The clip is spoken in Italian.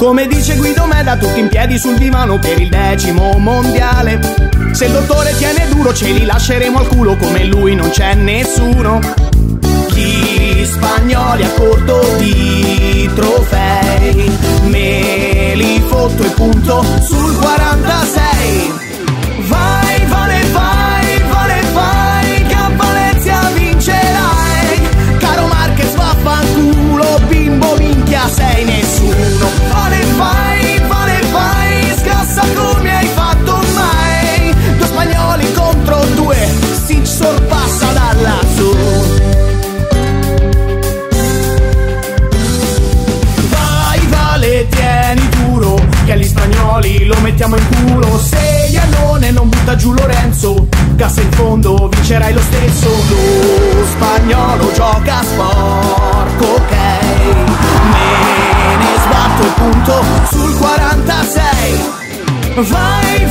Come dice Guido Meda, tutti in piedi sul divano per il decimo mondiale. Se il dottore tiene duro, ce li lasceremo al culo, come lui non c'è nessuno. Gli spagnoli a corto di trofei, me li fotto e punto sul 46. Spagnoli lo mettiamo in culo. Se Iannone non butta giù Lorenzo, cassa in fondo, vincerai lo stesso. Lo spagnolo gioca sporco, ok. Me ne sbatto il punto sul 46. Vai,